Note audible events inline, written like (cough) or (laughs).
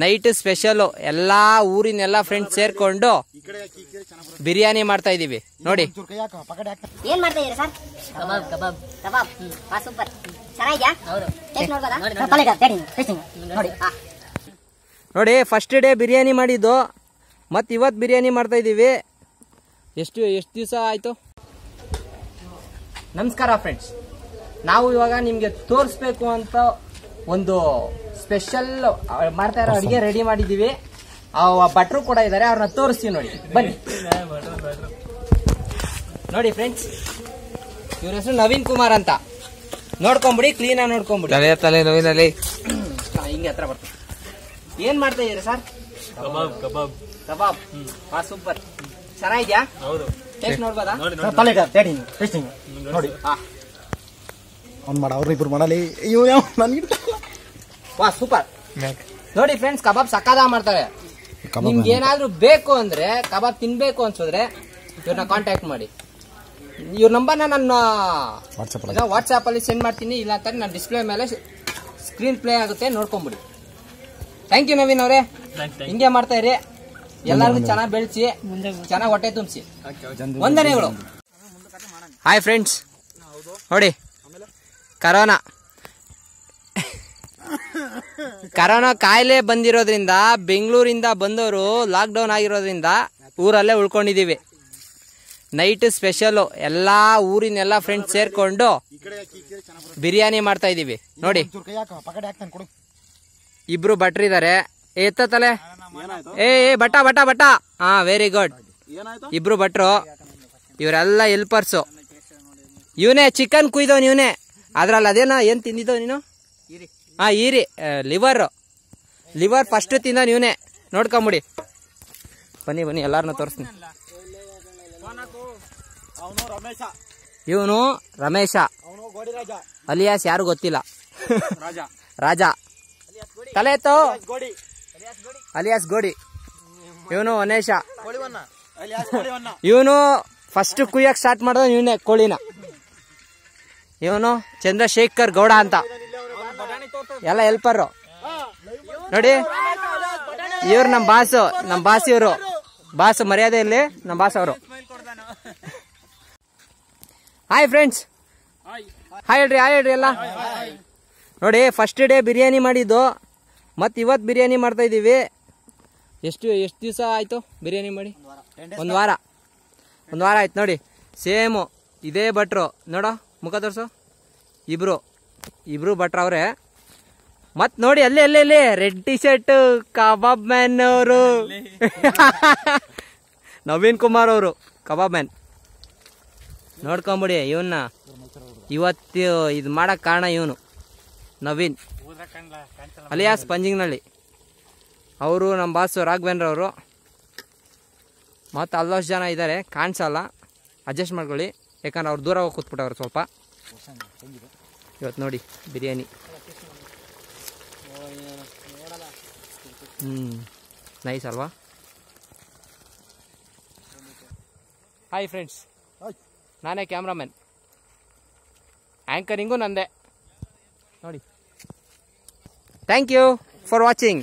Night special ಎಲ್ಲ ಊರಿನೆಲ್ಲ friend friends ಸೇರ್ಕೊಂಡು ಬಿರಿಯಾನಿ ಮಾಡ್ತಾ ಇದೀವಿ ನೋಡಿ. ಏನ್ ಮಾಡ್ತಾ ಇದೀರಿ ಸರ್? Kebab kebab. ಕಬಾಬ್. ಹಾ ಸೂಪರ್ ಚೆನ್ನಾಗಿದ್ಯಾ? ಟೇಸ್ಟ್ ನೋಡ್ಬೋದಾ? ತಲೆಗ ಟೇಸ್ಟಿಂಗ್ ನೋಡಿ. ನೋಡಿ. ಫಸ್ಟ್ ಡೇ ಬಿರಿಯಾನಿ ಮಾಡಿದ್ದು. ಮತ್ತೆ ಇವತ್ತು ಬಿರಿಯಾನಿ ಮಾಡ್ತಾ ಇದೀವಿ ಎಷ್ಟು ಎಷ್ಟು ದಿವಸ ಆಯಿತು? ನಮಸ್ಕಾರ ಫ್ರೆಂಡ್ಸ್ ನಾವು ಇವಾಗ ನಿಮಗೆ ತೋರಿಸ್ಬೇಕು ಅಂತ ಒಂದು ಸ್ಪೆಷಲ್ ಮಾಡ್ತಾ ಇರೋ ಅಡಿಗೆ ರೆಡಿ ಮಾಡಿದ್ದೀವಿ. ಆ ಭಟ್ರು ಕೂಡ ಇದ್ದಾರೆ ಅವ್ರನ್ನ ತೋರಿಸ್ತೀವಿ ನೋಡಿ. ಬನ್ನಿ. ನೋಡಿ ಫ್ರೆಂಡ್ಸ್ ಇವ್ರ ಹೆಸರು ನವೀನ್ ಕುಮಾರ್ ಅಂತ. ನೋಡ್ಕೊಂಬಿಡಿ ಕ್ಲೀನಾಗಿ ನೋಡ್ಕೊಂಬಿಡಿ. ತಲೆ ತಲೆ ನೋವಿನಲ್ಲಿ. ಹಾ, ಹಿಂಗೆ ಹತ್ರ ಬರ್ತೀನಿ. ಏನ್ ಮಾಡ್ತಾ ಇದ್ದೀರಾ ಸರ್ ಕಬಾಬ್ ಕಬಾಬ್. ಕಬಾಬ್. ಹಾ ಸೂಪರ್ ಚೆನ್ನಾಗಿದ್ಯಾ? ಹೌದು. ಟೇಸ್ಟ್ ನೋಡ್ಬೋದಾ? ಟೇಸ್ಟಿಂಗ್ ನೋಡಿ. ಹಾ. ಅವ್ನು ಮಾಡ ಅವ್ರ ಇಬ್ರು ಮಾಡಲಿ ಇವ್ ಯಾವ ವಾ ಸೂಪರ್. ನೋಡಿ ಫ್ರೆಂಡ್ಸ್ ಕಬಾಬ್ ಸಕ್ಕದ ಮಾಡ್ತಾರೆ. ನಿಮ್ಗೆ ಏನಾದ್ರೂ ಬೇಕು ಅಂದ್ರೆ ಕಬಾಬ್ ತಿನ್ಬೇಕು ಅನ್ಸಿದ್ರೆ ಇವ್ರನ್ನ ಕಾಂಟ್ಯಾಕ್ಟ್ ಮಾಡಿ. ಇವ್ರ ನಂಬರ್ನ ನನ್ನ ವಾಟ್ಸಪ್ ವಾಟ್ಸ್ಆಪ್ ಅಲ್ಲಿ ಸೆಂಡ್ ಮಾಡ್ತೀನಿ ಇಲ್ಲ ಅಂತ ನಾನು ಡಿಸ್ಪ್ಲೇ ಮೇಲೆ ಸ್ಕ್ರೀನ್ ಪ್ಲೇ ಆಗುತ್ತೆ ನೋಡ್ಕೊಂಬಿಡಿ. ಥ್ಯಾಂಕ್ ಯು ನವೀನ್ ಅವರೇ. ಹಿಂಗೆ ಮಾಡ್ತಾ ಇರಿ. ಎಲ್ಲರಿಗೂ ಚೆನ್ನಾಗಿ ಬೆಳೆಸಿ ಚೆನ್ನಾಗಿ ಹೊಟ್ಟೆ ತುಂಬಿಸಿ. ವಂದನೆಗಳು ಹಾಯ್ ಫ್ರೆಂಡ್ಸ್ ನೋಡಿ. ಕರೋನಾ ಕರೋನಾ ಕಾಯಿಲೆ ಬಂದಿರೋದ್ರಿಂದ ಬೆಂಗಳೂರಿಂದ ಬಂದವರು ಲಾಕ್ಡೌನ್ ಆಗಿರೋದ್ರಿಂದ ಊರಲ್ಲೇ ಉಳ್ಕೊಂಡಿದ್ದೀವಿ ನೈಟ್ ಸ್ಪೆಷಲು ಎಲ್ಲ ಊರಿನ ಎಲ್ಲ ಫ್ರೆಂಡ್ಸ್ ಸೇರ್ಕೊಂಡು ಬಿರಿಯಾನಿ ಮಾಡ್ತಾ ಇದೀವಿ. ನೋಡಿ. ಇಬ್ರು ಭಟ್ರಿದ್ದಾರೆ ಎತ್ತ ತಲೆ ಏ ಏ ಬಟ್ಟ ಬಟ್ಟ ಬಟ ಹಾ ವೆರಿ ಗುಡ್ ಇಬ್ರು ಭಟ್ರು. ಇವರೆಲ್ಲ ಹೆಲ್ಪರ್ಸು ಇವನೇ ಚಿಕನ್ ಕುಯ್ದವ್ ಇವನೇ. ಅದ್ರಲ್ಲಿ ಅದೇನೋ, ಏನ್ ತಿಂದಿದ್ದೋ ನೀನು? ಹಾ ಈರಿ ಲಿವರ್ ಲಿವರ್ ಫಸ್ಟ್ ತಿಂದ ಇವನೇ ನೋಡ್ಕೊಂಬಿಡಿ. ಬನ್ನಿ ಬನ್ನಿ ಎಲ್ಲಾರನ್ನ ತೋರಿಸ್ತೀನಿ. ಇವನು ರಮೇಶ. ಅಲಿಯಾಸ್ ಯಾರು ಗೊತ್ತಿಲ್ಲ. ರಾಜ. ತಲೆ ಎತ್ತು. ಅಲಿಯಾಸ್ ಗೋಡಿ. ಇವನು ವನೇಶ. ಇವನು ಫಸ್ಟ್ ಕುಯ್ಯಕ್ ಸ್ಟಾರ್ಟ್ ಮಾಡೋದು, ಇವನೇ ಕೋಳಿನ. ಇವನು ಚಂದ್ರಶೇಖರ್ ಗೌಡ ಅಂತ. ಎಲ್ಲ ಹೆಲ್ಪರು ನೋಡಿ, ಇವ್ರು ನಮ್ಮ ಬಾಸು ನಮ್ಮ ಬಾಸ್ ಇವರು. ಬಾಸ್ ಮರ್ಯಾದೆ ಇಲ್ಲಿ ನಮ್ಮ ಬಾಸ್ ಅವರು. ಹಾಯ್ ಫ್ರೆಂಡ್ಸ್ ಹಾಯ್ ಹೇಳ್ರಿ ಹಾಯ್ ಹೇಳ್ರಿ ಎಲ್ಲ. ನೋಡಿ ಫಸ್ಟ್ ಡೇ ಬಿರಿಯಾನಿ ಮಾಡಿದ್ದು. ಮತ್ತು ಇವತ್ತು ಬಿರಿಯಾನಿ ಮಾಡ್ತಾ ಇದ್ದೀವಿ ಎಷ್ಟು ಎಷ್ಟು ದಿವಸ ಆಯಿತು ಬಿರಿಯಾನಿ ಮಾಡಿ? ಒಂದು ವಾರ. ಒಂದು ವಾರ ಆಯ್ತು ನೋಡಿ. ಸೇಮು ಇದೇ ಭಟ್ರು. ನೋಡೋ, ಮುಖ ತೋರ್ಸು. ಇಬ್ರು. ಇಬ್ರು ಭಟ್ರ ಅವರೇ. ಮತ್ ನೋಡಿ ಅಲ್ಲೇ ಅಲ್ಲೇ ಅಲ್ಲೇ red T shirt kebab man ಅವರು. (laughs) ನವೀನ್ ಕುಮಾರ್ ಅವರು ಕಬಾಬ್ ಮ್ಯಾನ್. ನೋಡ್ಕೊಂಬಿಡಿ ಇವನ್ನ ಇವತ್ತು ಇದು ಮಾಡಕ್ ಕಾರಣ ಇವನು ನವೀನ್. ಅಲಿಯಾಸ್ ಪಂಜಿಂಗ್ನಳ್ಳಿ ಅವರು ನಮ್ಮ ಬಾಸು ರಾಘವೇಂದ್ರ ಅವರು. ಮತ್ತು ಅಲ್ಲಷ್ಟು ಜನ ಇದ್ದಾರೆ ಕಾಣಿಸಲ್ಲ. ಅಡ್ಜಸ್ಟ್ ಮಾಡ್ಕೊಳ್ಳಿ. ಯಾಕಂದ್ರೆ ಅವ್ರು ದೂರ ಹೋಗಿ ಕೂತ್ಬಿಟ್ಟವ್ರು ಸ್ವಲ್ಪ. ಇವತ್ತು ನೋಡಿ ಬಿರಿಯಾನಿ. ಹ್ಞೂ ನೈಸ್ ಅಲ್ವಾ? ಹಾಯ್ ಫ್ರೆಂಡ್ಸ್ ನಾನೇ ಕ್ಯಾಮ್ರಾಮನ್ ಆ್ಯಂಕರಿಂಗು ನಂದೆ. ನೋಡಿ. Thank you for watching